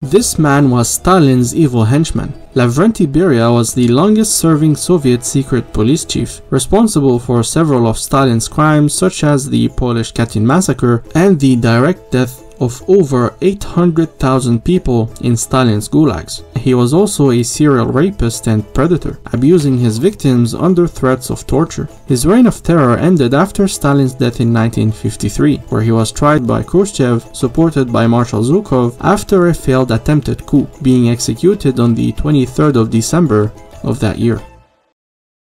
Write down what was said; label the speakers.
Speaker 1: This man was Stalin's evil henchman. Lavrenti Beria was the longest-serving Soviet secret police chief, responsible for several of Stalin's crimes such as the Polish Katyn massacre and the direct death of over 800,000 people in Stalin's gulags. He was also a serial rapist and predator, abusing his victims under threats of torture. His reign of terror ended after Stalin's death in 1953, where he was tried by Khrushchev, supported by Marshal Zhukov, after a failed attempted coup, being executed on the 23rd of December of that year.